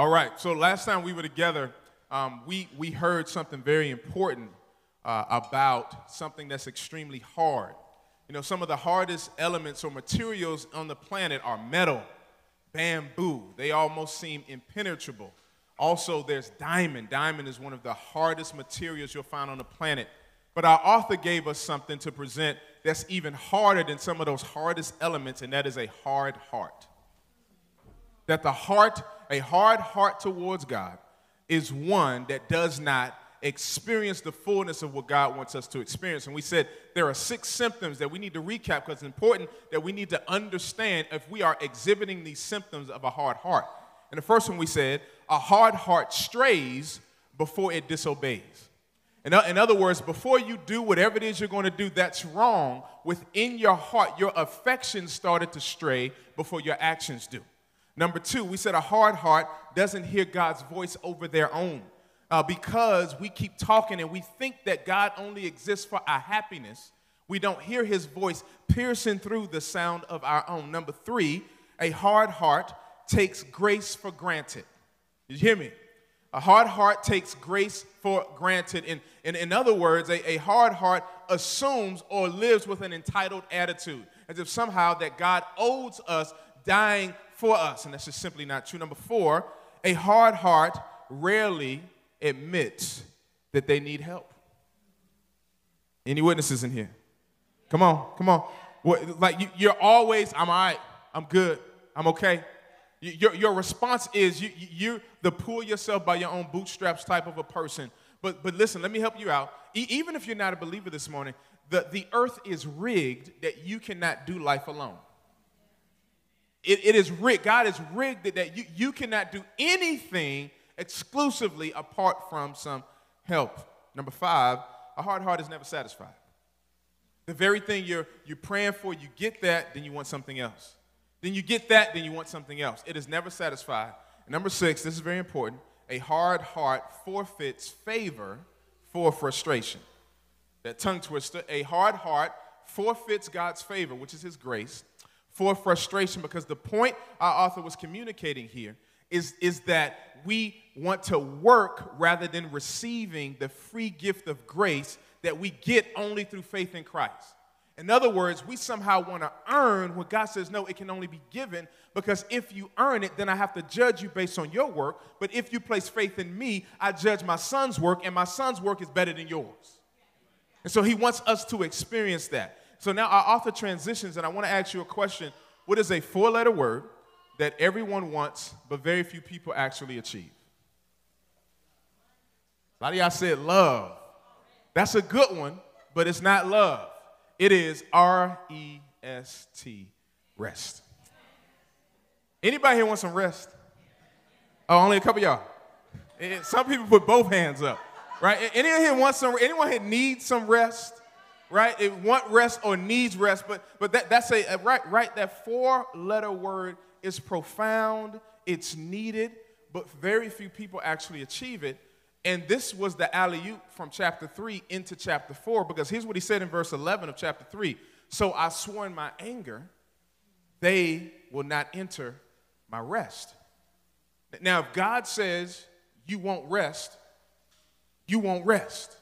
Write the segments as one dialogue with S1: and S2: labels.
S1: All right. So last time we were together, um, we we heard something very important uh, about something that's extremely hard. You know, some of the hardest elements or materials on the planet are metal, bamboo. They almost seem impenetrable. Also, there's diamond. Diamond is one of the hardest materials you'll find on the planet. But our author gave us something to present that's even harder than some of those hardest elements, and that is a hard heart. That the heart, a hard heart towards God, is one that does not experience the fullness of what God wants us to experience. And we said there are six symptoms that we need to recap because it's important that we need to understand if we are exhibiting these symptoms of a hard heart. And the first one we said, a hard heart strays before it disobeys. In, in other words, before you do whatever it is you're going to do that's wrong, within your heart, your affections started to stray before your actions do. Number two, we said a hard heart doesn't hear God's voice over their own uh, because we keep talking and we think that God only exists for our happiness. We don't hear his voice piercing through the sound of our own. Number three, a hard heart takes grace for granted. Did you hear me? A hard heart takes grace for granted. In, in, in other words, a, a hard heart assumes or lives with an entitled attitude, as if somehow that God owes us dying for us. And that's just simply not true. Number four, a hard heart rarely admits that they need help. Any witnesses in here? Come on, come on. Like you, are always, I'm all right, I'm good, I'm okay. Your, your response is you, you're the pull yourself by your own bootstraps type of a person. But, but listen, let me help you out. E- even if you're not a believer this morning, the, the earth is rigged that you cannot do life alone. It, it is rigged. God is rigged that, that you, you cannot do anything exclusively apart from some help. Number five, a hard heart is never satisfied. The very thing you're, you're praying for, you get that, then you want something else. Then you get that, then you want something else. It is never satisfied. And number six, this is very important a hard heart forfeits favor for frustration. That tongue twister, a hard heart forfeits God's favor, which is his grace, for frustration, because the point our author was communicating here is, is that we want to work rather than receiving the free gift of grace that we get only through faith in Christ. In other words, we somehow want to earn what God says, no, it can only be given because if you earn it, then I have to judge you based on your work. But if you place faith in me, I judge my son's work, and my son's work is better than yours. And so he wants us to experience that. So now our author transitions, and I want to ask you a question What is a four letter word that everyone wants, but very few people actually achieve? A lot of y'all said love. That's a good one, but it's not love. It is R E S T, rest. Anybody here want some rest? Oh, only a couple y'all. Eh, some people put both hands up, right? Anyone here want some? Anyone here needs some rest? Right? It want rest or needs rest, but but that, that's a, right right. That four-letter word is profound. It's needed, but very few people actually achieve it. And this was the alley oop from chapter 3 into chapter 4, because here's what he said in verse 11 of chapter 3 So I swore in my anger, they will not enter my rest. Now, if God says you won't rest, you won't rest.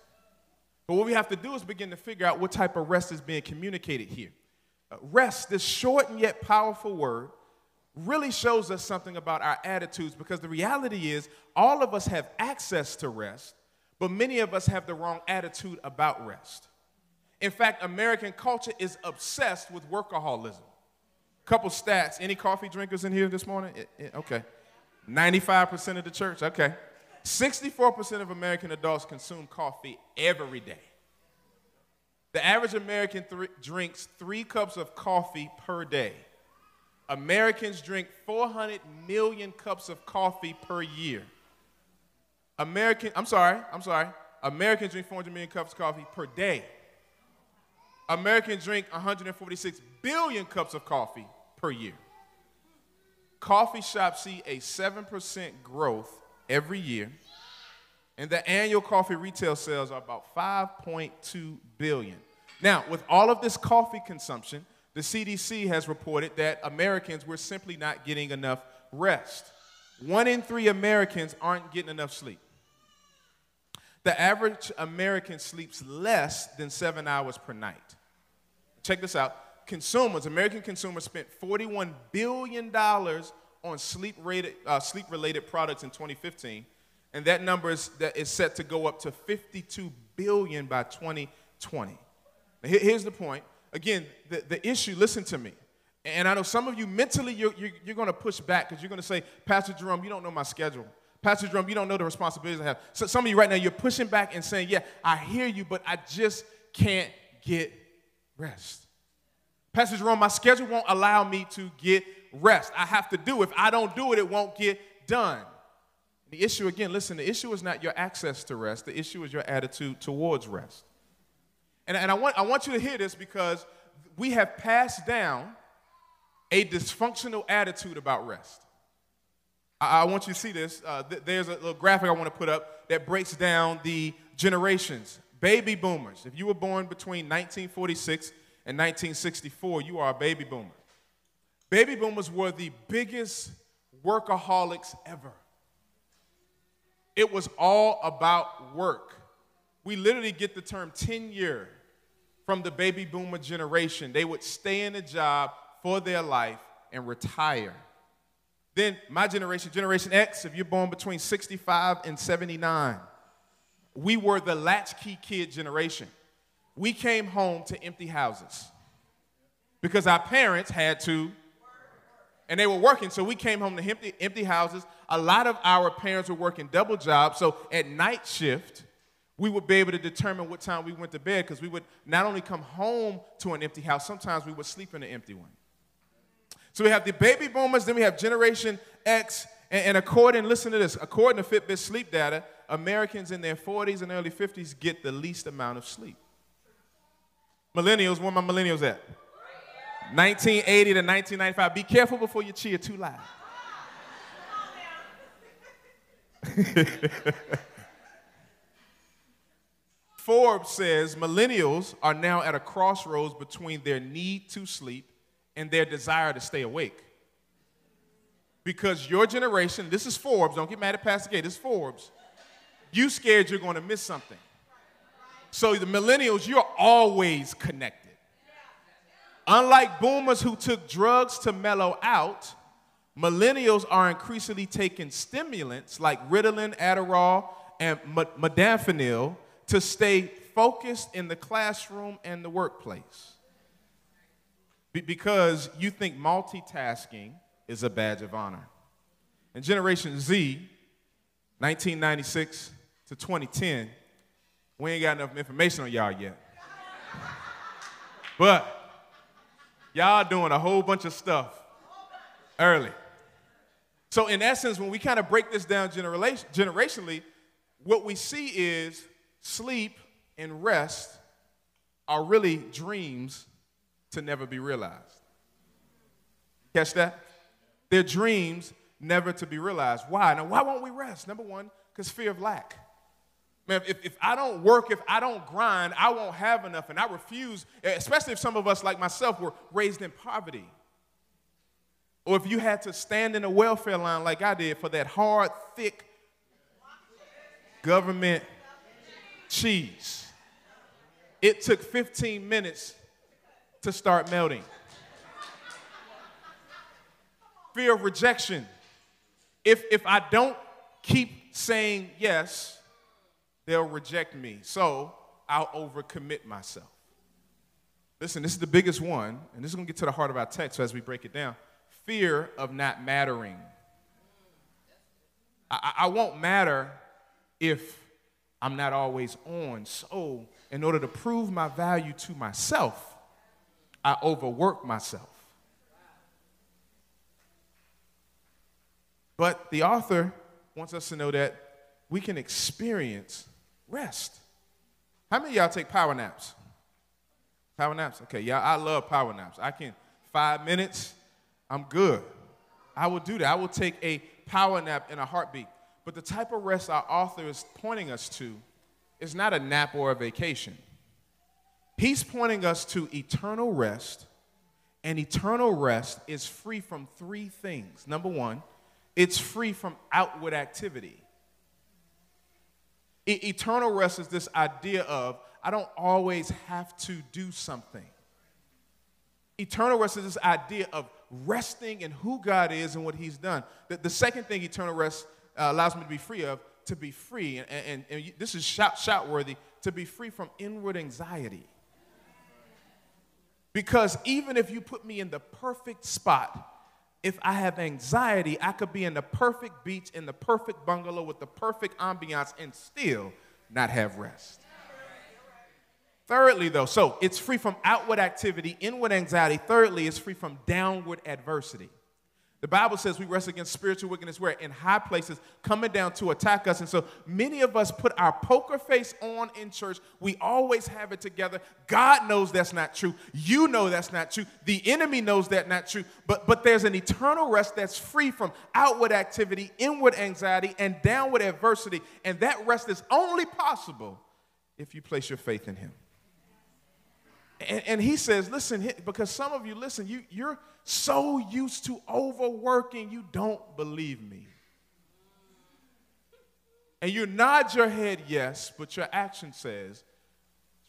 S1: But what we have to do is begin to figure out what type of rest is being communicated here. Uh, rest, this short and yet powerful word, really shows us something about our attitudes because the reality is all of us have access to rest, but many of us have the wrong attitude about rest. In fact, American culture is obsessed with workaholism. Couple stats. Any coffee drinkers in here this morning? okay. 95% of the church. Okay. 64% of American adults consume coffee every day. The average American th- drinks three cups of coffee per day. Americans drink 400 million cups of coffee per year. American, I'm sorry, I'm sorry. Americans drink 400 million cups of coffee per day. Americans drink 146 billion cups of coffee per year. Coffee shops see a 7% growth every year, and the annual coffee retail sales are about 5.2 billion. Now, with all of this coffee consumption, the CDC has reported that Americans were simply not getting enough rest. one in three Americans aren't getting enough sleep. The average American sleeps less than seven hours per night. Check this out. Consumers, American consumers spent $41 billion on sleep, rated, uh, sleep related products in 2015, and that number is, that is set to go up to 52 billion by 2020. Now, here's the point. Again, the, the issue, listen to me. And I know some of you mentally, you're, you're, you're going to push back because you're going to say, Pastor Jerome, you don't know my schedule. Pastor Jerome, you don't know the responsibilities I have. So some of you right now, you're pushing back and saying, Yeah, I hear you, but I just can't get rest. Pastor Jerome, my schedule won't allow me to get rest. I have to do. If I don't do it, it won't get done. The issue, again, listen, the issue is not your access to rest, the issue is your attitude towards rest. And, and I, want, I want you to hear this because we have passed down a dysfunctional attitude about rest. I, I want you to see this. Uh, th- there's a little graphic I want to put up that breaks down the generations. Baby boomers. If you were born between 1946 and 1964, you are a baby boomer. Baby boomers were the biggest workaholics ever. It was all about work. We literally get the term tenure from the baby boomer generation. They would stay in a job for their life and retire. Then my generation, Generation X, if you're born between 65 and 79, we were the latchkey kid generation. We came home to empty houses because our parents had to, and they were working. So we came home to empty, empty houses. A lot of our parents were working double jobs. So at night shift, we would be able to determine what time we went to bed because we would not only come home to an empty house, sometimes we would sleep in an empty one. So we have the baby boomers, then we have Generation X, and, and according, listen to this, according to Fitbit sleep data, Americans in their 40s and early 50s get the least amount of sleep. Millennials, where my millennials at? 1980 to 1995. Be careful before you cheer too loud. Forbes says millennials are now at a crossroads between their need to sleep and their desire to stay awake. Because your generation, this is Forbes, don't get mad at Pastor Gay, this is Forbes, you scared you're going to miss something. So the millennials, you're always connected. Unlike boomers who took drugs to mellow out, millennials are increasingly taking stimulants like Ritalin, Adderall, and modafinil to stay focused in the classroom and the workplace because you think multitasking is a badge of honor. In Generation Z, 1996 to 2010, we ain't got enough information on y'all yet. But y'all doing a whole bunch of stuff early. So, in essence, when we kind of break this down generationally, what we see is sleep and rest are really dreams to never be realized. Catch that? They're dreams never to be realized. Why? Now, why won't we rest? Number one, because fear of lack. Man, if, if I don't work, if I don't grind, I won't have enough. And I refuse, especially if some of us, like myself, were raised in poverty. Or if you had to stand in a welfare line like I did for that hard, thick government cheese. It took 15 minutes to start melting. Fear of rejection. If, if I don't keep saying yes, they'll reject me. So I'll overcommit myself. Listen, this is the biggest one, and this is going to get to the heart of our text as we break it down. Fear of not mattering. I, I won't matter if I'm not always on. So, in order to prove my value to myself, I overwork myself. But the author wants us to know that we can experience rest. How many y'all take power naps? Power naps? Okay, yeah, I love power naps. I can, five minutes, I'm good. I will do that. I will take a power nap in a heartbeat. But the type of rest our author is pointing us to is not a nap or a vacation. He's pointing us to eternal rest, and eternal rest is free from three things. Number one, it's free from outward activity. E- eternal rest is this idea of I don't always have to do something. Eternal rest is this idea of resting in who God is and what He's done. The, the second thing eternal rest uh, allows me to be free of, to be free, and, and, and this is shout, shout worthy, to be free from inward anxiety. Because even if you put me in the perfect spot, if I have anxiety, I could be in the perfect beach, in the perfect bungalow with the perfect ambiance, and still not have rest. Thirdly, though, so it's free from outward activity, inward anxiety. Thirdly, it's free from downward adversity. The Bible says we wrestle against spiritual wickedness where in high places coming down to attack us. And so many of us put our poker face on in church. We always have it together. God knows that's not true. You know that's not true. The enemy knows that's not true. But, but there's an eternal rest that's free from outward activity, inward anxiety, and downward adversity. And that rest is only possible if you place your faith in Him. And, and he says, listen, because some of you, listen, you, you're so used to overworking, you don't believe me. And you nod your head yes, but your action says,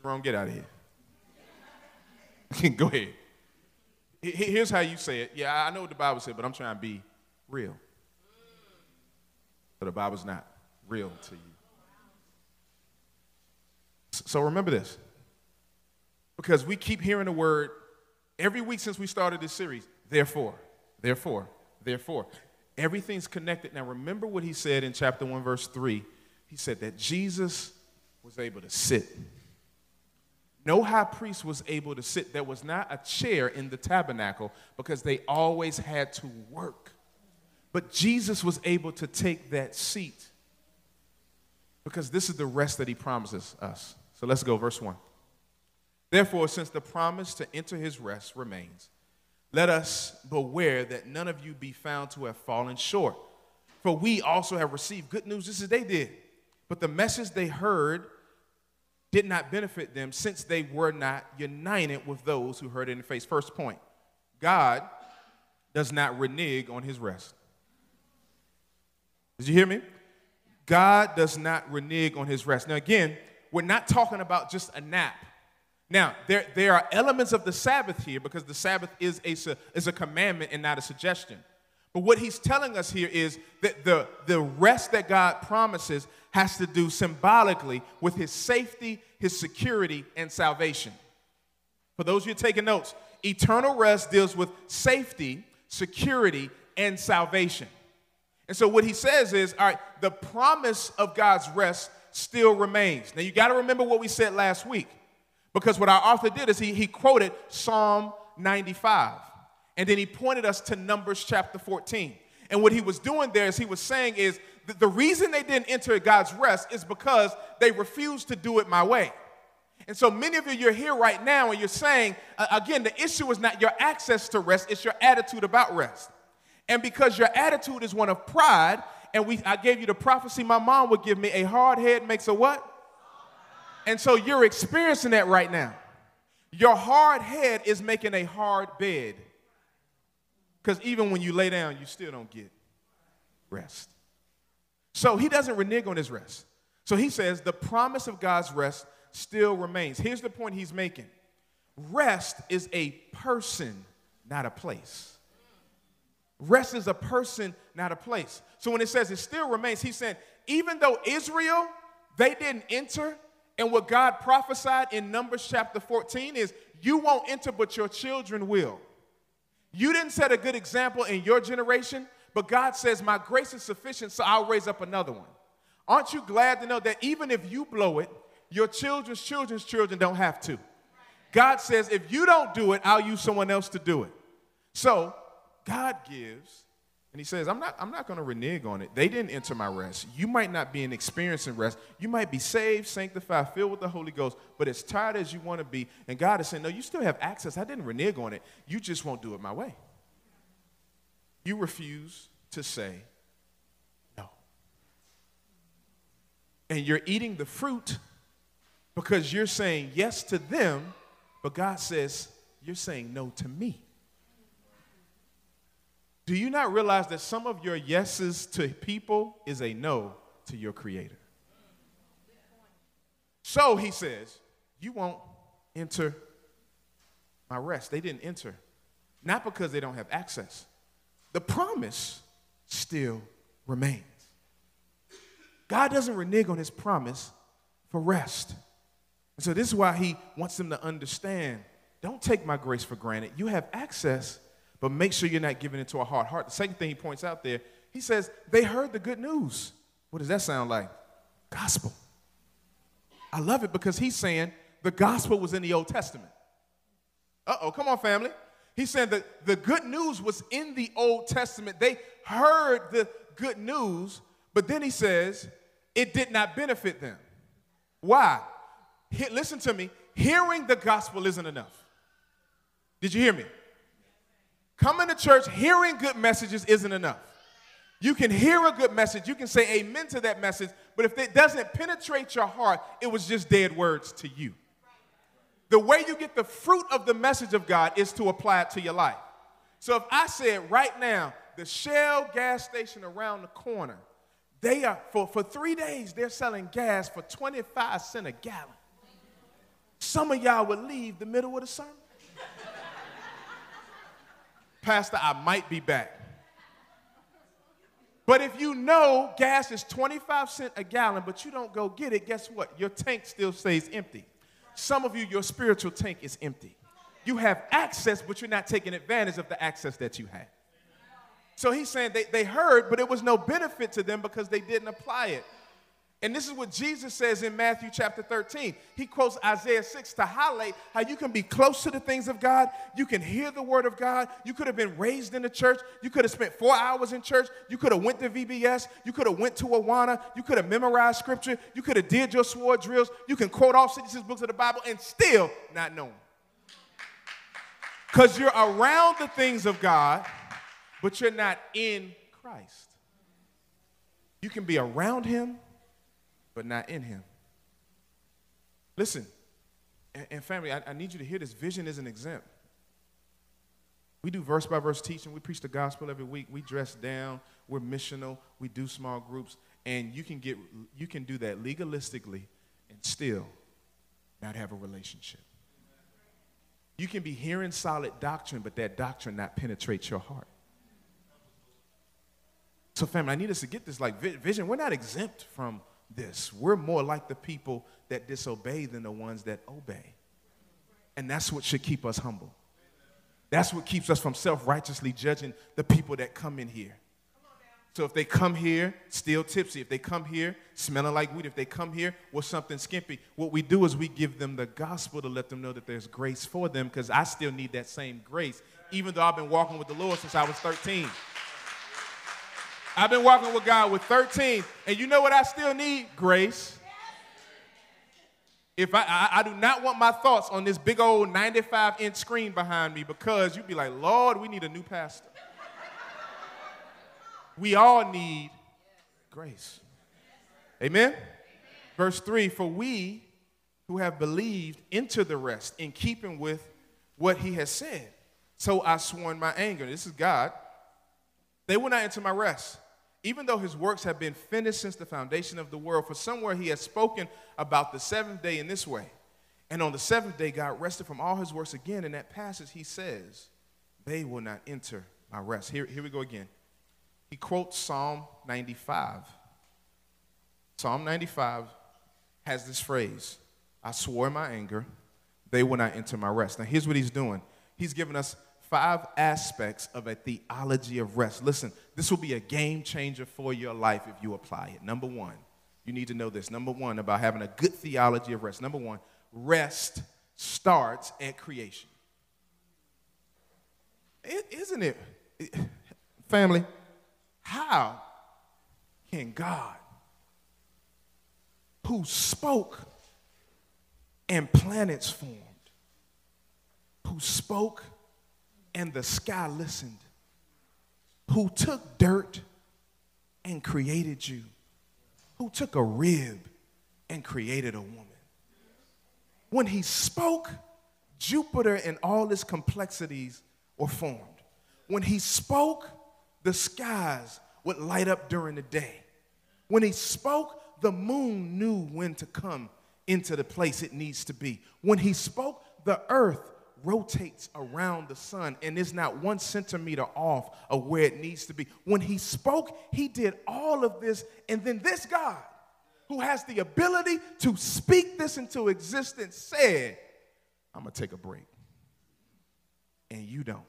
S1: Jerome, get out of here. Go ahead. Here's how you say it. Yeah, I know what the Bible said, but I'm trying to be real. But the Bible's not real to you. So remember this because we keep hearing the word every week since we started this series therefore, therefore, therefore. Everything's connected. Now, remember what he said in chapter 1, verse 3. He said that Jesus was able to sit. No high priest was able to sit. There was not a chair in the tabernacle because they always had to work. But Jesus was able to take that seat because this is the rest that he promises us. So let's go, verse 1. Therefore, since the promise to enter his rest remains, let us beware that none of you be found to have fallen short. For we also have received good news just as they did. But the message they heard did not benefit them since they were not united with those who heard it in faith. First point God does not renege on his rest. Did you hear me? God does not renege on his rest. Now, again, we're not talking about just a nap. Now, there, there are elements of the Sabbath here because the Sabbath is a, is a commandment and not a suggestion. But what he's telling us here is that the, the rest that God promises has to do symbolically with his safety, his security, and salvation. For those of you taking notes, eternal rest deals with safety, security, and salvation. And so what he says is, all right, the promise of God's rest still remains. Now you got to remember what we said last week. Because what our author did is he, he quoted Psalm 95. And then he pointed us to Numbers chapter 14. And what he was doing there is he was saying is that the reason they didn't enter God's rest is because they refused to do it my way. And so many of you, you're here right now and you're saying, uh, again, the issue is not your access to rest, it's your attitude about rest. And because your attitude is one of pride, and we, I gave you the prophecy my mom would give me, a hard head makes a what? And so you're experiencing that right now. Your hard head is making a hard bed. Because even when you lay down, you still don't get rest. So he doesn't renege on his rest. So he says the promise of God's rest still remains. Here's the point he's making rest is a person, not a place. Rest is a person, not a place. So when it says it still remains, he's saying, even though Israel, they didn't enter and what God prophesied in Numbers chapter 14 is you won't enter, but your children will. You didn't set a good example in your generation, but God says, My grace is sufficient, so I'll raise up another one. Aren't you glad to know that even if you blow it, your children's children's children don't have to? God says, If you don't do it, I'll use someone else to do it. So God gives and he says, I'm not, I'm not going to renege on it. They didn't enter my rest. You might not be in experiencing rest. You might be saved, sanctified, filled with the Holy Ghost, but as tired as you want to be. And God is saying, No, you still have access. I didn't renege on it. You just won't do it my way. You refuse to say no. And you're eating the fruit because you're saying yes to them, but God says, You're saying no to me. Do you not realize that some of your yeses to people is a no to your creator? So he says, You won't enter my rest. They didn't enter, not because they don't have access. The promise still remains. God doesn't renege on his promise for rest. And so this is why he wants them to understand don't take my grace for granted. You have access, but make sure you're not giving it to a hard heart. The second thing he points out there, he says, they heard the good news. What does that sound like? Gospel. I love it because he's saying the gospel was in the Old Testament. Uh oh, come on, family. He said that the good news was in the Old Testament. They heard the good news, but then he says it did not benefit them. Why? He, listen to me. Hearing the gospel isn't enough. Did you hear me? Coming to church, hearing good messages isn't enough. You can hear a good message, you can say amen to that message, but if it doesn't penetrate your heart, it was just dead words to you. The way you get the fruit of the message of God is to apply it to your life. So if I said right now, the Shell gas station around the corner, they are for, for three days, they're selling gas for 25 cents a gallon. Some of y'all would leave the middle of the sermon. Pastor, I might be back. But if you know gas is 25 cents a gallon, but you don't go get it, guess what? Your tank still stays empty. Some of you, your spiritual tank is empty. You have access, but you're not taking advantage of the access that you have. So he's saying they, they heard, but it was no benefit to them because they didn't apply it. And this is what Jesus says in Matthew chapter 13. He quotes Isaiah 6 to highlight how you can be close to the things of God. You can hear the word of God. You could have been raised in the church. You could have spent four hours in church. You could have went to VBS. You could have went to Awana. You could have memorized scripture. You could have did your sword drills. You can quote all 66 books of the Bible and still not know Because you're around the things of God, but you're not in Christ. You can be around him but not in him. Listen, and, family, I, I need you to hear this. Vision isn't exempt. We do verse by verse teaching. We preach the gospel every week. We dress down. We're missional. We do small groups. And you can get you can do that legalistically and still not have a relationship. You can be hearing solid doctrine, but that doctrine not penetrate your heart. So, family, I need us to get this like vision. We're not exempt from this. We're more like the people that disobey than the ones that obey. And that's what should keep us humble. That's what keeps us from self righteously judging the people that come in here. So if they come here still tipsy, if they come here smelling like weed, if they come here with something skimpy, what we do is we give them the gospel to let them know that there's grace for them because I still need that same grace, even though I've been walking with the Lord since I was 13. I've been walking with God with 13, and you know what I still need? Grace. If I, I, I do not want my thoughts on this big old 95 inch screen behind me because you'd be like, Lord, we need a new pastor. we all need grace. Amen? Verse 3 For we who have believed into the rest in keeping with what he has said. So I swore my anger. This is God. They will not enter my rest even though his works have been finished since the foundation of the world, for somewhere he has spoken about the seventh day in this way. And on the seventh day, God rested from all his works again. In that passage, he says, They will not enter my rest. Here, here we go again. He quotes Psalm 95. Psalm 95 has this phrase I swore in my anger, they will not enter my rest. Now, here's what he's doing he's giving us five aspects of a theology of rest. Listen, this will be a game changer for your life if you apply it. Number one, you need to know this. Number one, about having a good theology of rest. Number one, rest starts at creation. Isn't it, family? How can God, who spoke and planets formed, who spoke and the sky listened, who took dirt and created you, who took a rib and created a woman. When he spoke, Jupiter and all its complexities were formed. When he spoke, the skies would light up during the day. When he spoke, the moon knew when to come into the place it needs to be. When he spoke, the earth rotates around the sun and is not one centimeter off of where it needs to be. When he spoke, he did all of this, and then this God, who has the ability to speak this into existence, said, I'm gonna take a break. And you don't.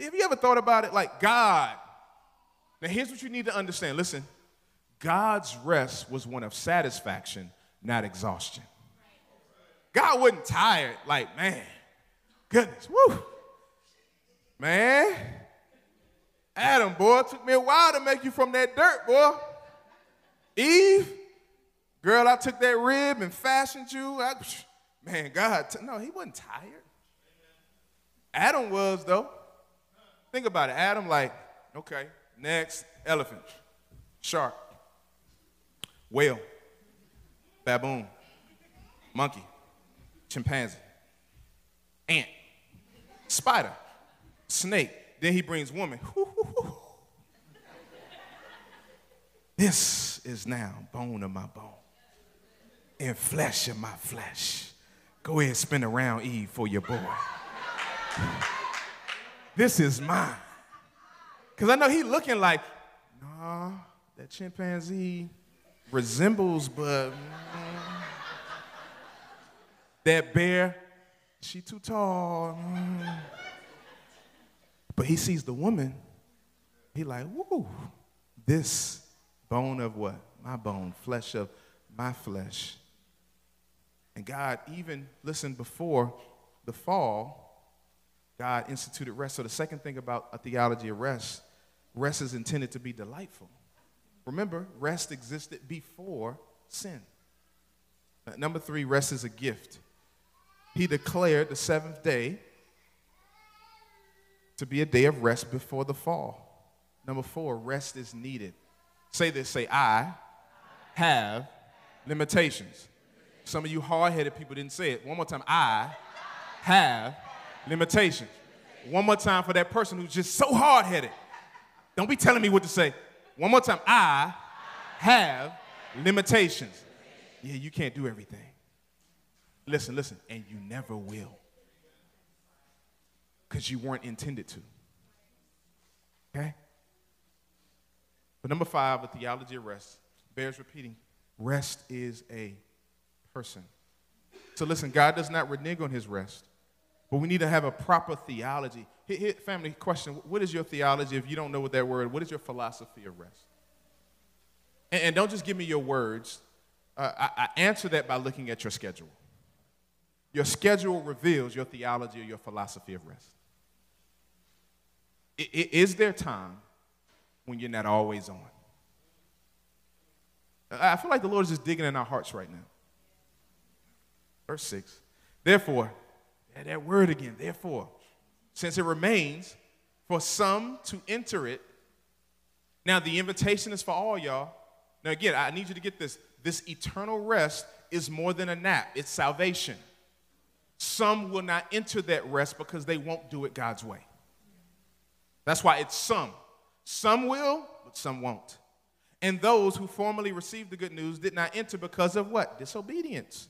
S1: Have you ever thought about it like God? Now, here's what you need to understand. Listen, God's rest was one of satisfaction, not exhaustion. God wasn't tired, like, man, goodness, woo. Man, Adam, boy, it took me a while to make you from that dirt, boy. Eve, girl, I took that rib and fashioned you. I, man, God, no, he wasn't tired. Adam was, though. Think about it. Adam, like, okay, next, elephant, shark, whale, baboon, monkey, chimpanzee, ant, spider, snake. Then he brings woman. This is now bone of my bone and flesh of my flesh. Go ahead, spin around Eve for your boy. this is mine. Because I know he looking like, nah, that chimpanzee resembles, but. Mm, that bear, she too tall. Mm. But he sees the woman, he like, woo, this bone of what? My bone, flesh of my flesh. And God, even, listen, before the fall, God instituted rest. So the second thing about a theology of rest, rest is intended to be delightful. Remember, rest existed before sin. Number three, rest is a gift he declared the seventh day to be a day of rest before the fall. Number four, rest is needed. Say this say, I have limitations. Some of you hard headed people didn't say it. One more time, I have limitations. One more time for that person who's just so hard headed. Don't be telling me what to say. One more time, I have limitations. Yeah, you can't do everything. Listen, listen, and you never will. Because you weren't intended to. Okay? But number five, a theology of rest bears repeating. Rest is a person. So listen, God does not renege on his rest, but we need to have a proper theology. Family question What is your theology? If you don't know what that word, what is your philosophy of rest? And, and don't just give me your words. Uh, I, I answer that by looking at your schedule. Your schedule reveals your theology or your philosophy of rest. Is there time when you're not always on? I feel like the Lord is just digging in our hearts right now. Verse 6. Therefore, that word again, therefore, since it remains for some to enter it. Now, the invitation is for all y'all. Now, again, I need you to get this. This eternal rest is more than a nap, it's salvation. Some will not enter that rest because they won't do it God's way. That's why it's some. Some will, but some won't. And those who formerly received the good news did not enter because of what? Disobedience.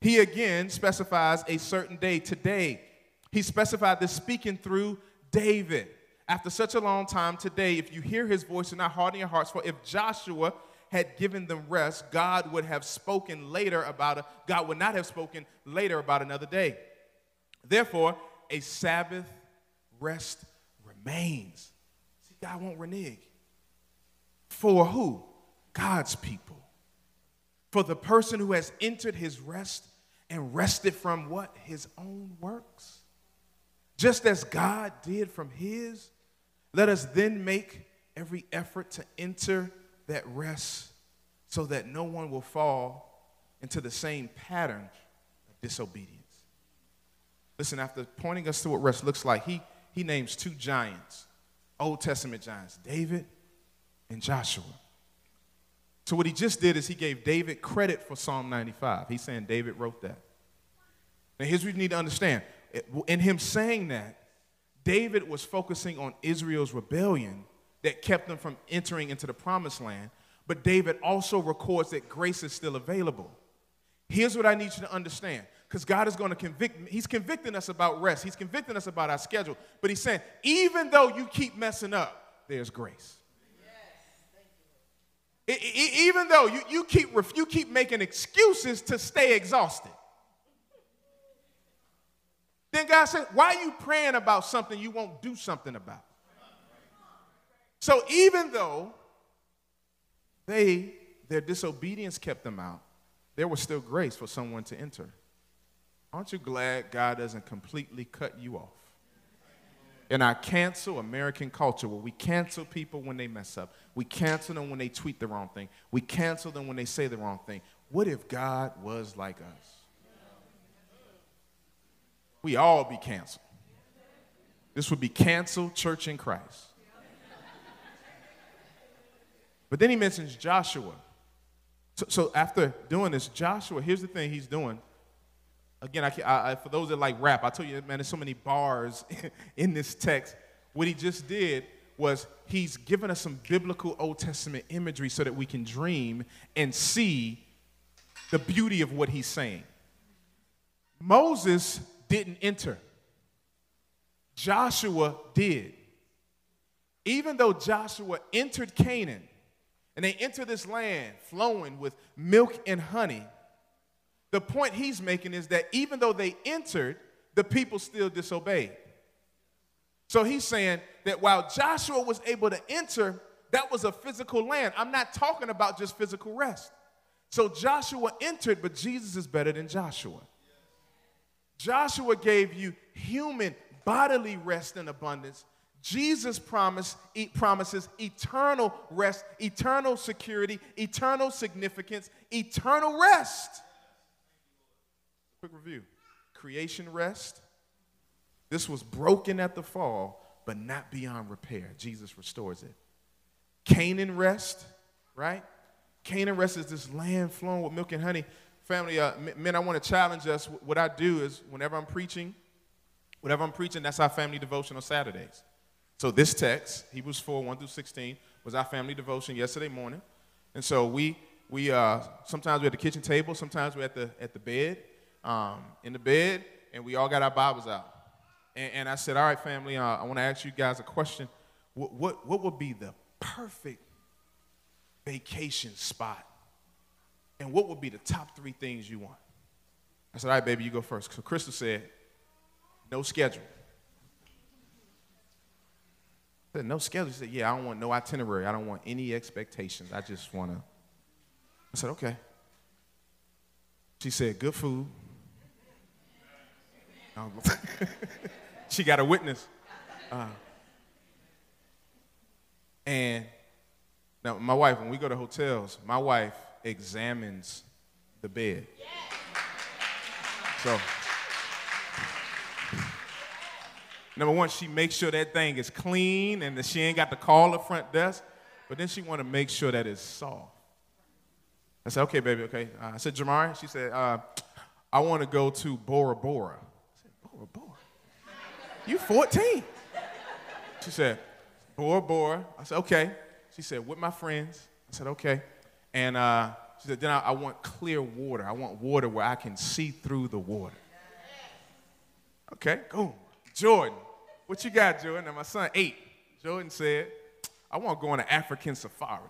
S1: He again specifies a certain day today. He specified this speaking through David. After such a long time today, if you hear his voice and not harden your hearts, for if Joshua had given them rest, God would have spoken later about a, God would not have spoken later about another day. Therefore, a Sabbath rest remains. See, God won't renege. For who? God's people. For the person who has entered his rest and rested from what? His own works. Just as God did from his, let us then make every effort to enter that rest so that no one will fall into the same pattern of disobedience. Listen, after pointing us to what rest looks like, he, he names two giants, Old Testament giants, David and Joshua. So, what he just did is he gave David credit for Psalm 95. He's saying David wrote that. Now, here's what you need to understand. In him saying that, David was focusing on Israel's rebellion that kept them from entering into the promised land, but David also records that grace is still available. Here's what I need you to understand because God is going to convict, He's convicting us about rest, He's convicting us about our schedule, but He's saying, even though you keep messing up, there's grace. Yes, even though you, you, keep, you keep making excuses to stay exhausted. Then God said, Why are you praying about something you won't do something about? So even though they, their disobedience kept them out, there was still grace for someone to enter. Aren't you glad God doesn't completely cut you off? In our cancel American culture, where we cancel people when they mess up, we cancel them when they tweet the wrong thing, we cancel them when they say the wrong thing. What if God was like us? We all be canceled. This would be canceled church in Christ. But then he mentions Joshua. So, so, after doing this, Joshua, here's the thing he's doing. Again, I, I, for those that like rap, I tell you, man, there's so many bars in this text. What he just did was he's given us some biblical Old Testament imagery so that we can dream and see the beauty of what he's saying. Moses didn't enter, Joshua did. Even though Joshua entered Canaan, and they enter this land flowing with milk and honey. The point he's making is that even though they entered, the people still disobeyed. So he's saying that while Joshua was able to enter, that was a physical land. I'm not talking about just physical rest. So Joshua entered, but Jesus is better than Joshua. Joshua gave you human bodily rest and abundance. Jesus promise, promises eternal rest, eternal security, eternal significance, eternal rest. Quick review creation rest. This was broken at the fall, but not beyond repair. Jesus restores it. Canaan rest, right? Canaan rest is this land flowing with milk and honey. Family, uh, men, I want to challenge us. What I do is whenever I'm preaching, whenever I'm preaching, that's our family devotion on Saturdays. So this text, Hebrews 4, 1 through 16, was our family devotion yesterday morning. And so we, we uh, sometimes we're at the kitchen table, sometimes we're at the, at the bed, um, in the bed, and we all got our Bibles out. And, and I said, all right, family, uh, I want to ask you guys a question. What, what, what would be the perfect vacation spot? And what would be the top three things you want? I said, all right, baby, you go first. So Crystal said, no schedule said, no schedule. She said, yeah, I don't want no itinerary. I don't want any expectations. I just want to. I said, okay. She said, good food. she got a witness. Uh, and now, my wife, when we go to hotels, my wife examines the bed. So. Number one, she makes sure that thing is clean and that she ain't got to call the front desk, but then she want to make sure that it's soft. I said, okay, baby, okay. Uh, I said, Jamari, she said, uh, I want to go to Bora Bora. I said, Bora Bora? You 14? She said, Bora Bora. I said, okay. She said, with my friends. I said, okay. And uh, she said, then I, I want clear water. I want water where I can see through the water. Okay, cool. Jordan, what you got, Jordan? And my son, eight. Jordan said, I want to go on an African safari.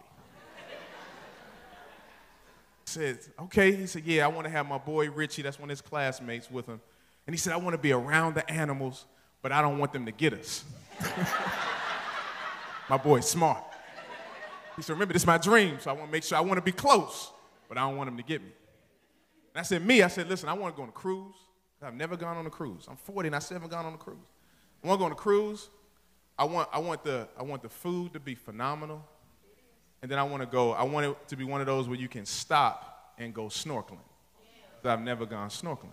S1: says, okay. He said, yeah, I want to have my boy Richie, that's one of his classmates, with him. And he said, I want to be around the animals, but I don't want them to get us. my boy's smart. He said, remember, this is my dream, so I want to make sure I want to be close, but I don't want them to get me. And I said, me, I said, listen, I want to go on a cruise. I've never gone on a cruise. I'm 40 and I still haven't gone on a cruise. I want to go on a cruise. I want, I, want the, I want the food to be phenomenal. And then I want to go, I want it to be one of those where you can stop and go snorkeling. I've never gone snorkeling.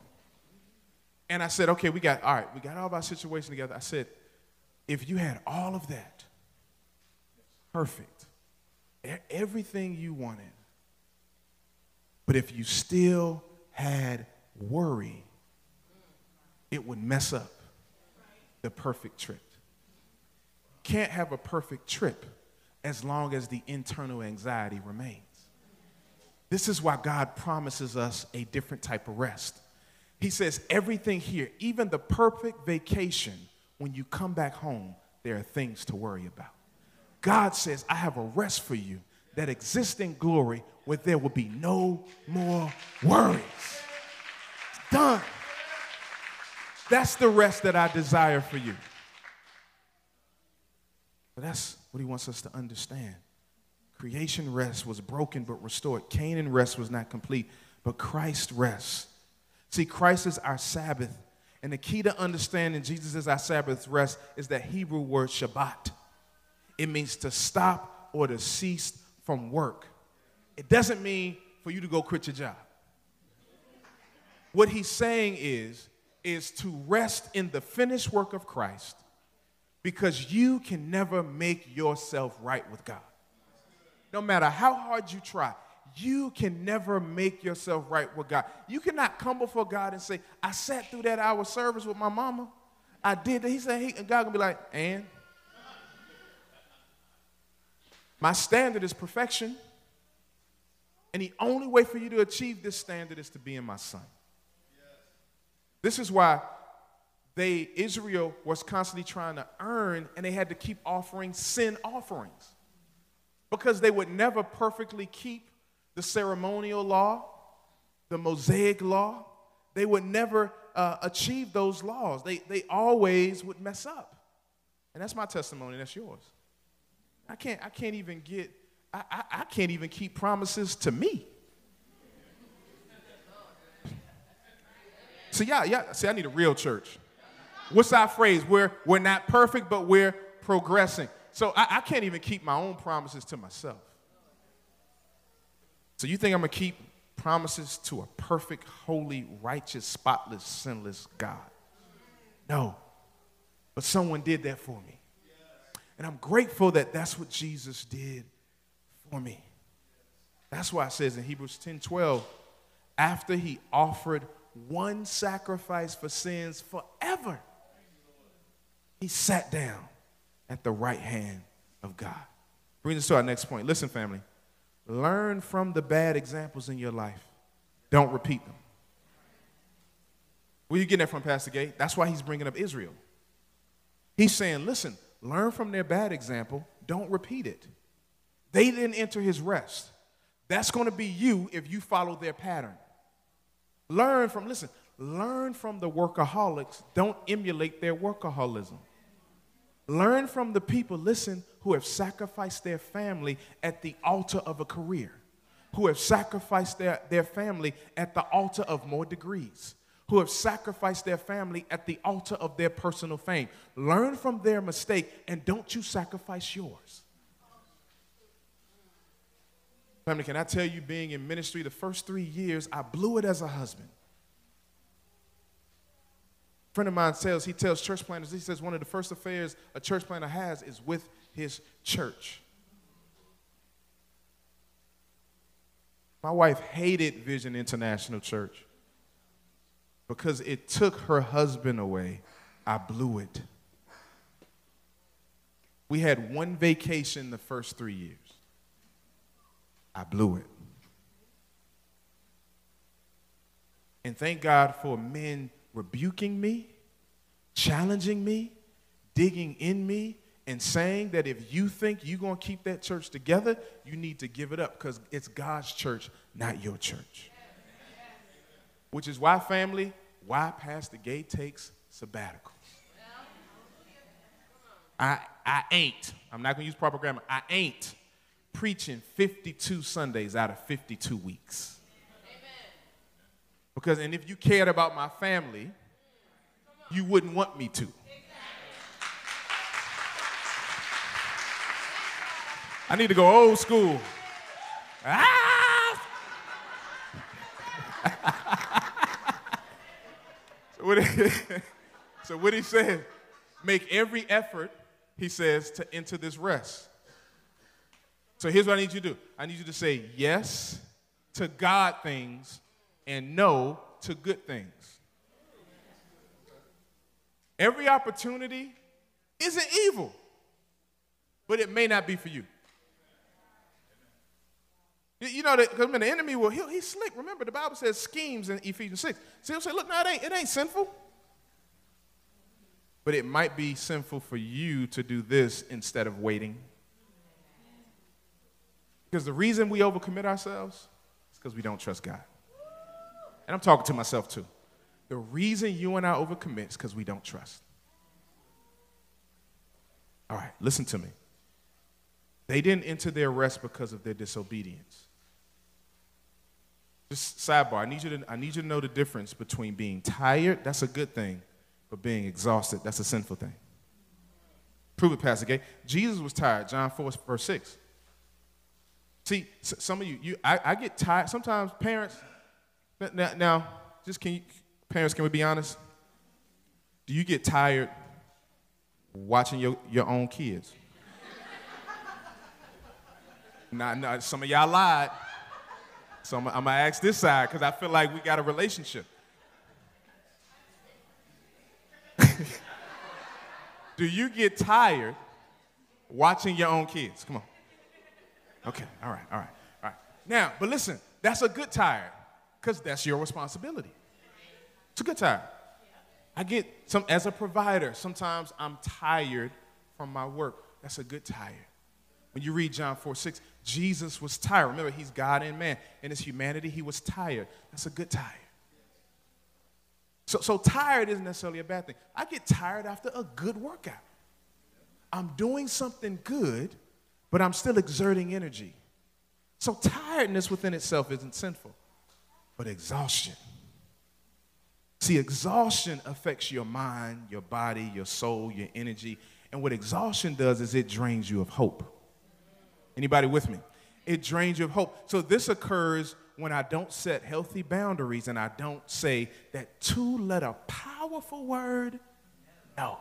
S1: And I said, okay, we got, all right, we got all of our situation together. I said, if you had all of that, perfect, everything you wanted, but if you still had worry, it would mess up the perfect trip. can't have a perfect trip as long as the internal anxiety remains. This is why God promises us a different type of rest. He says, everything here, even the perfect vacation, when you come back home, there are things to worry about. God says, I have a rest for you that exists in glory where there will be no more worries. It's done. That's the rest that I desire for you. But that's what he wants us to understand. Creation rest was broken but restored. Canaan rest was not complete, but Christ rest. See, Christ is our Sabbath. And the key to understanding Jesus is our Sabbath rest is that Hebrew word Shabbat. It means to stop or to cease from work. It doesn't mean for you to go quit your job. What he's saying is, is to rest in the finished work of Christ because you can never make yourself right with God. No matter how hard you try, you can never make yourself right with God. You cannot come before God and say, I sat through that hour service with my mama. I did that. He said, he, and God gonna be like, and? My standard is perfection. And the only way for you to achieve this standard is to be in my son. This is why they Israel was constantly trying to earn and they had to keep offering sin offerings because they would never perfectly keep the ceremonial law, the Mosaic law. They would never uh, achieve those laws. They, they always would mess up. And that's my testimony, that's yours. I can't, I can't even get, I, I, I can't even keep promises to me. So yeah, yeah, see, I need a real church. What's our phrase? We're, we're not perfect, but we're progressing. So I, I can't even keep my own promises to myself. So you think I'm gonna keep promises to a perfect, holy, righteous, spotless, sinless God? No. But someone did that for me. And I'm grateful that that's what Jesus did for me. That's why it says in Hebrews 10 12, after he offered one sacrifice for sins forever, he sat down at the right hand of God. Brings us to our next point. Listen, family. Learn from the bad examples in your life. Don't repeat them. Where you getting that from, Pastor Gay? That's why he's bringing up Israel. He's saying, listen, learn from their bad example. Don't repeat it. They didn't enter his rest. That's going to be you if you follow their pattern. Learn from, listen, learn from the workaholics. Don't emulate their workaholism. Learn from the people, listen, who have sacrificed their family at the altar of a career, who have sacrificed their, their family at the altar of more degrees, who have sacrificed their family at the altar of their personal fame. Learn from their mistake and don't you sacrifice yours. Family, can I tell you, being in ministry the first three years, I blew it as a husband A friend of mine tells, he tells church planters, he says one of the first affairs a church planter has is with his church. My wife hated Vision International Church because it took her husband away. I blew it. We had one vacation the first three years. I blew it. And thank God for men rebuking me, challenging me, digging in me, and saying that if you think you're going to keep that church together, you need to give it up because it's God's church, not your church. Which is why, family, why Pastor Gay takes sabbaticals. I, I ain't, I'm not going to use proper grammar, I ain't preaching 52 Sundays out of 52 weeks. Amen. Because, and if you cared about my family, you wouldn't want me to. I need to go old school. Ah! so, what he, so what he said, make every effort, he says, to enter this rest. So here's what I need you to do. I need you to say yes to God things and no to good things. Every opportunity isn't evil. but it may not be for you. You know, because the enemy will, he he's slick. Remember, the Bible says schemes in Ephesians 6. So he'll say, look, no, it ain't, it ain't sinful. But it might be sinful for you to do this instead of waiting. Because the reason we overcommit ourselves is because we don't trust God. And I'm talking to myself too. The reason you and I overcommit is because we don't trust. All right, listen to me. They didn't enter their rest because of their disobedience. Just sidebar, I need you to, I need you to know the difference between being tired, that's a good thing, but being exhausted, that's a sinful thing. Prove it, Pastor Gay. Jesus was tired, John 4, verse 6. See, some of you, you I, I get tired. Sometimes parents, now, now, just can you, parents, can we be honest? Do you get tired watching your, your own kids? nah, nah, some of y'all lied. So I'm, I'm gonna ask this side because I feel like we got a relationship. Do you get tired watching your own kids? Come on. Okay, all right, all right, all right. Now, but listen, that's a good tired because that's your responsibility. It's a good tired. I get some, as a provider, sometimes I'm tired from my work. That's a good tired. When you read John 4 6, Jesus was tired. Remember, he's God and man. In his humanity, he was tired. That's a good tired. So, so tired isn't necessarily a bad thing. I get tired after a good workout. I'm doing something good, but I'm still exerting energy. So tiredness within itself isn't sinful, but exhaustion. See, exhaustion affects your mind, your body, your soul, your energy. And what exhaustion does is it drains you of hope. Anybody with me? It drains you of hope. So this occurs when I don't set healthy boundaries and I don't say that two letter powerful word, no.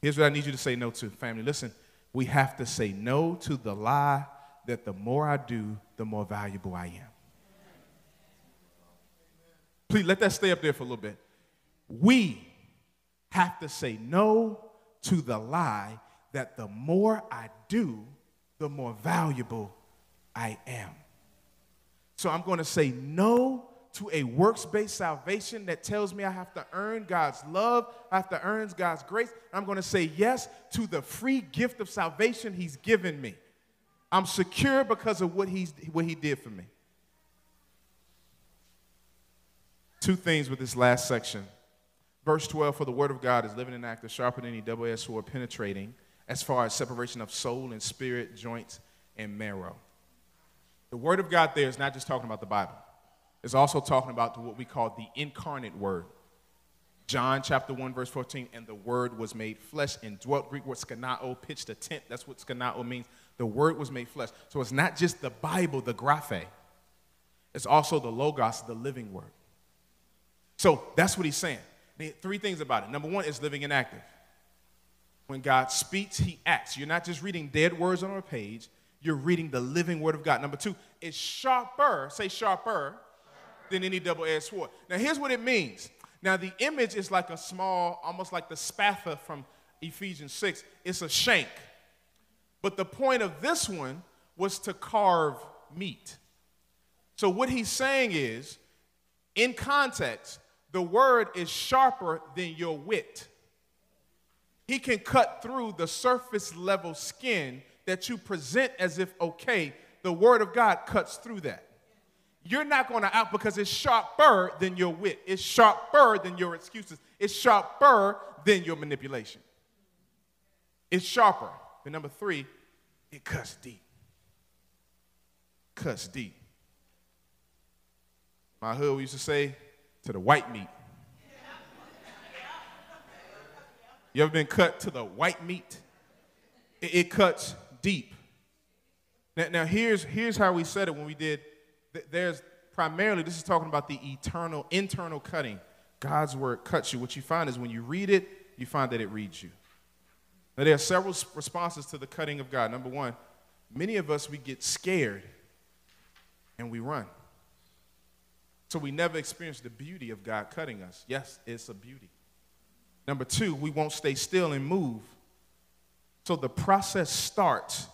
S1: Here's what I need you to say no to, family. Listen, we have to say no to the lie that the more I do, the more valuable I am. Please let that stay up there for a little bit. We have to say no to the lie that the more I do, the more valuable I am. So I'm going to say no to a works based salvation that tells me I have to earn God's love, I have to earn God's grace. I'm going to say yes to the free gift of salvation He's given me. I'm secure because of what, he's, what He did for me. Two things with this last section. Verse 12 For the word of God is living and active, sharper than any double edged sword, penetrating as far as separation of soul and spirit, joints, and marrow. The Word of God there is not just talking about the Bible, it's also talking about what we call the incarnate Word. John chapter 1, verse 14, and the Word was made flesh and dwelt. Greek word skenao, pitched a tent. That's what skenao means. The Word was made flesh. So it's not just the Bible, the graphe, it's also the Logos, the living Word. So that's what he's saying. Three things about it. Number one, is living and active. When God speaks, he acts. You're not just reading dead words on a page, you're reading the living word of God. Number two, it's sharper, say sharper. Than any double edged sword. Now, here's what it means. Now, the image is like a small, almost like the spatha from Ephesians 6, it's a shank. But the point of this one was to carve meat. So, what he's saying is, in context, the word is sharper than your wit. He can cut through the surface level skin that you present as if okay. The word of God cuts through that. You're not going to out because it's sharper than your wit. It's sharper than your excuses. It's sharper than your manipulation. It's sharper. And number three, it cuts deep. Cuts deep. My hood we used to say to the white meat, You ever been cut to the white meat? It, it cuts deep. Now, now, here's, here's how we said it when we did. There's primarily, this is talking about the eternal, internal cutting. God's word cuts you. What you find is when you read it, you find that it reads you. Now, there are several responses to the cutting of God. Number one, many of us, we get scared and we run. So we never experience the beauty of God cutting us. Yes, it's a beauty. Number two, we won't stay still and move. So the process starts.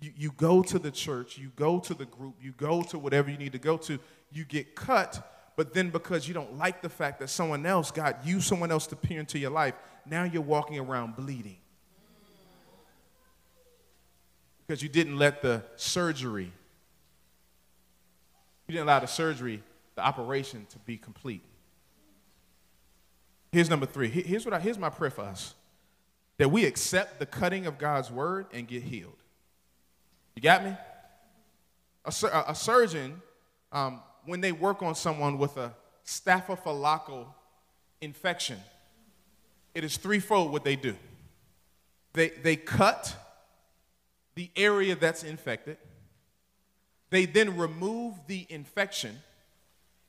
S1: You, you go to the church, you go to the group, you go to whatever you need to go to, you get cut, but then because you don't like the fact that someone else, got you, someone else to peer into your life, now you're walking around bleeding. Because you didn't let the surgery, you didn't allow the surgery, the operation to be complete. Here's number three. Here's, what I, here's my prayer for us that we accept the cutting of God's word and get healed. You got me? A, a, a surgeon, um, when they work on someone with a staphylococcal infection, it is threefold what they do. They, they cut the area that's infected, they then remove the infection,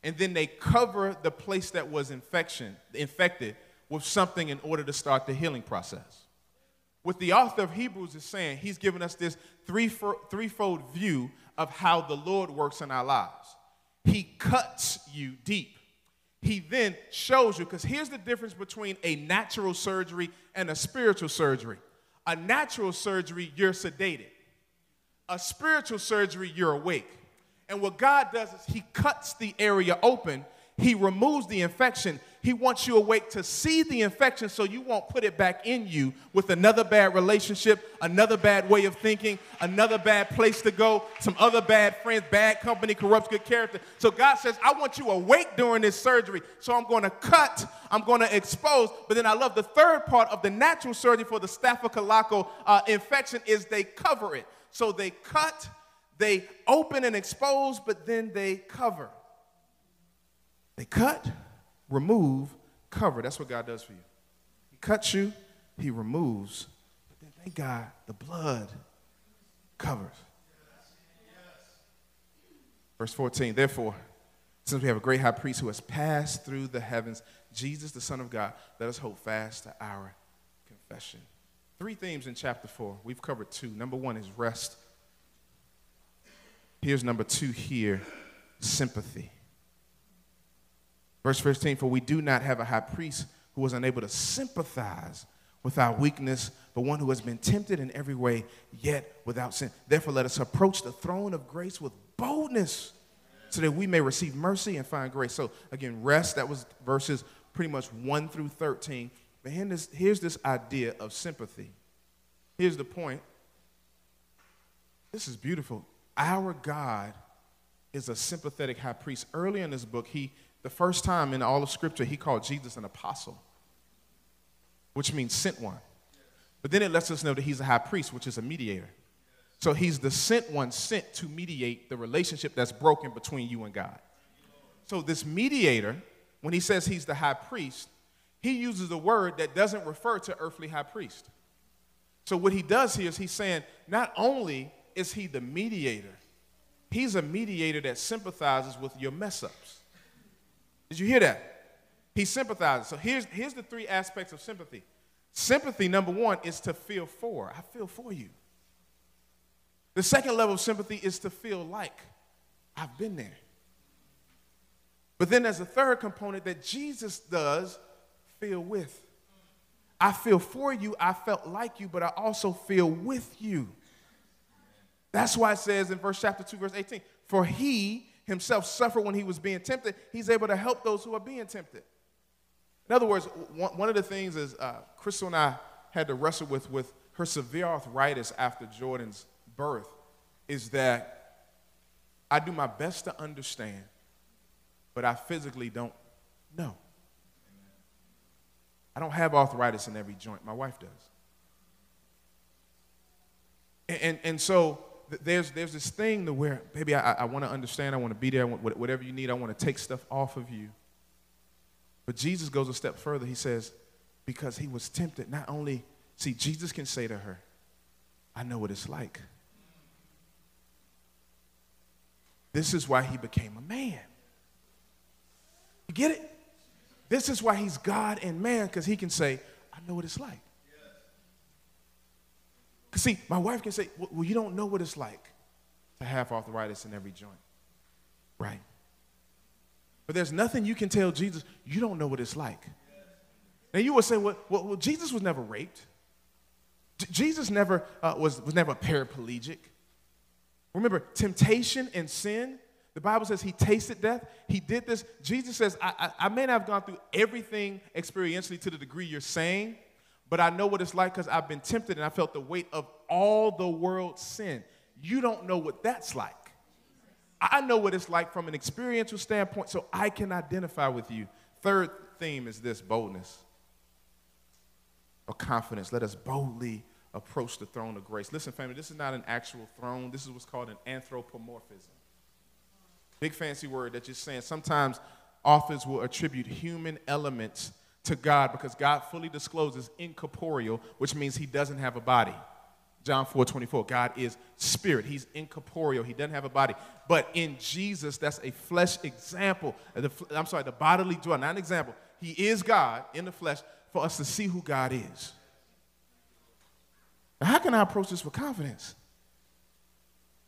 S1: and then they cover the place that was infection, infected with something in order to start the healing process. What the author of Hebrews is saying, he's given us this threefold view of how the Lord works in our lives. He cuts you deep. He then shows you, because here's the difference between a natural surgery and a spiritual surgery. A natural surgery, you're sedated. A spiritual surgery, you're awake. And what God does is He cuts the area open, He removes the infection. He wants you awake to see the infection so you won't put it back in you with another bad relationship, another bad way of thinking, another bad place to go, some other bad friends, bad company corrupts good character. So God says, I want you awake during this surgery. So I'm going to cut, I'm going to expose. But then I love the third part of the natural surgery for the staphylococcal uh, infection is they cover it. So they cut they open and expose, but then they cover. They cut, remove, cover. That's what God does for you. He cuts you, He removes, but then thank God the blood covers. Verse 14, therefore, since we have a great high priest who has passed through the heavens, Jesus, the Son of God, let us hold fast to our confession. Three themes in chapter 4. We've covered two. Number one is rest. Here's number two here sympathy. Verse 15 For we do not have a high priest who was unable to sympathize with our weakness, but one who has been tempted in every way, yet without sin. Therefore, let us approach the throne of grace with boldness so that we may receive mercy and find grace. So, again, rest, that was verses pretty much 1 through 13. But here's this, here's this idea of sympathy. Here's the point. This is beautiful. Our God is a sympathetic high priest. Early in this book, he, the first time in all of Scripture, he called Jesus an apostle, which means sent one. But then it lets us know that he's a high priest, which is a mediator. So he's the sent one sent to mediate the relationship that's broken between you and God. So this mediator, when he says he's the high priest, he uses a word that doesn't refer to earthly high priest. So what he does here is he's saying not only is he the mediator. He's a mediator that sympathizes with your mess ups. Did you hear that? He sympathizes. So here's, here's the three aspects of sympathy. Sympathy, number one, is to feel for. I feel for you. The second level of sympathy is to feel like I've been there. But then there's a third component that Jesus does feel with. I feel for you, I felt like you, but I also feel with you. That's why it says in verse chapter 2, verse 18, for he himself suffered when he was being tempted. He's able to help those who are being tempted. In other words, one of the things is uh, Crystal and I had to wrestle with with her severe arthritis after Jordan's birth is that I do my best to understand, but I physically don't know. I don't have arthritis in every joint. My wife does. And, and, and so there's, there's this thing to where, baby, I, I want to understand, I want to be there, want, whatever you need, I want to take stuff off of you. But Jesus goes a step further. He says, because he was tempted, not only, see, Jesus can say to her, I know what it's like. This is why he became a man. You get it? This is why he's God and man, because he can say, I know what it's like. See, my wife can say, well, you don't know what it's like to have arthritis in every joint. Right. But there's nothing you can tell Jesus, you don't know what it's like. Now, you would say, well, well, well Jesus was never raped. J- Jesus never uh, was, was never paraplegic. Remember, temptation and sin, the Bible says he tasted death. He did this. Jesus says, I, I, I may not have gone through everything experientially to the degree you're saying, but I know what it's like because I've been tempted and I felt the weight of all the world's sin. You don't know what that's like. I know what it's like from an experiential standpoint, so I can identify with you. Third theme is this boldness or confidence. Let us boldly approach the throne of grace. Listen, family, this is not an actual throne. This is what's called an anthropomorphism. Big fancy word that just saying sometimes authors will attribute human elements to God because God fully discloses incorporeal, which means he doesn't have a body. John 4 24. God is spirit. He's incorporeal. He doesn't have a body. But in Jesus, that's a flesh example. I'm sorry, the bodily dwelling, not an example. He is God in the flesh for us to see who God is. Now, how can I approach this with confidence?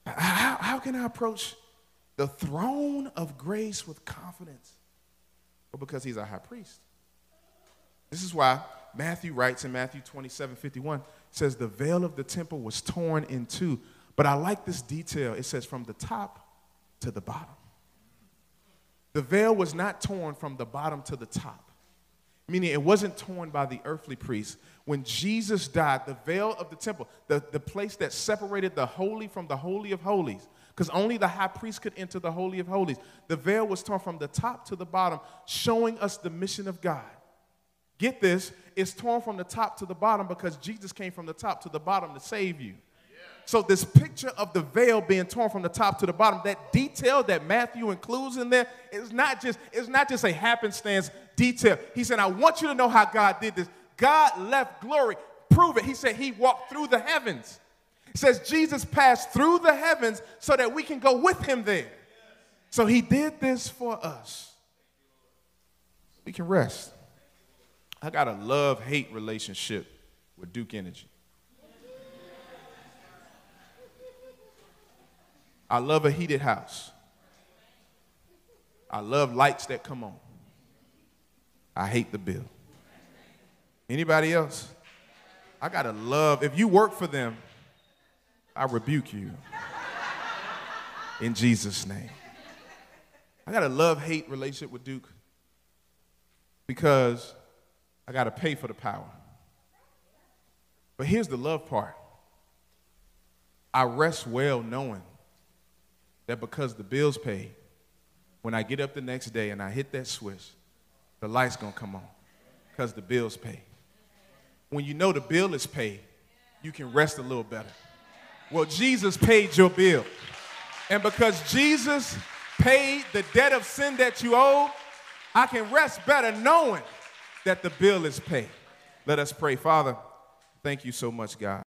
S1: How, how can I approach the throne of grace with confidence? Well, because he's our high priest. This is why Matthew writes in Matthew 27 51 says, The veil of the temple was torn in two. But I like this detail. It says, From the top to the bottom. The veil was not torn from the bottom to the top, meaning it wasn't torn by the earthly priest. When Jesus died, the veil of the temple, the, the place that separated the holy from the holy of holies, because only the high priest could enter the holy of holies, the veil was torn from the top to the bottom, showing us the mission of God get this, it's torn from the top to the bottom because Jesus came from the top to the bottom to save you. So this picture of the veil being torn from the top to the bottom, that detail that Matthew includes in there, is not just it's not just a happenstance detail. He said, "I want you to know how God did this. God left glory. Prove it." He said he walked through the heavens. He says Jesus passed through the heavens so that we can go with him there. So he did this for us. We can rest. I got a love hate relationship with Duke Energy. I love a heated house. I love lights that come on. I hate the bill. Anybody else? I got to love, if you work for them, I rebuke you in Jesus' name. I got a love hate relationship with Duke because I got to pay for the power. But here's the love part I rest well knowing that because the bill's paid, when I get up the next day and I hit that switch, the light's gonna come on because the bill's paid. When you know the bill is paid, you can rest a little better. Well, Jesus paid your bill. And because Jesus paid the debt of sin that you owe, I can rest better knowing that the bill is paid. Let us pray. Father, thank you so much, God.